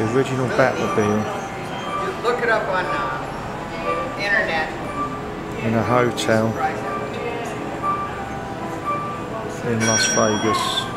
The original Batmobile Just look it up on uh, internet. in a hotel in Las Vegas.